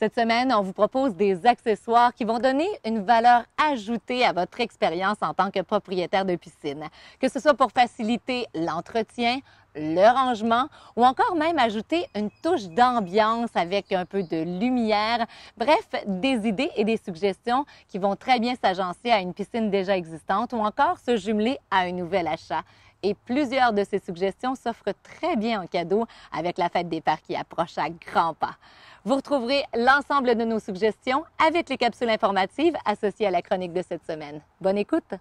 Cette semaine, on vous propose des accessoires qui vont donner une valeur ajoutée à votre expérience en tant que propriétaire de piscine. Que ce soit pour faciliter l'entretien, le rangement ou encore même ajouter une touche d'ambiance avec un peu de lumière. Bref, des idées et des suggestions qui vont très bien s'agencer à une piscine déjà existante ou encore se jumeler à un nouvel achat. Et plusieurs de ces suggestions s'offrent très bien en cadeau avec la fête des parcs qui approche à grands pas. Vous retrouverez l'ensemble de nos suggestions avec les capsules informatives associées à la chronique de cette semaine. Bonne écoute!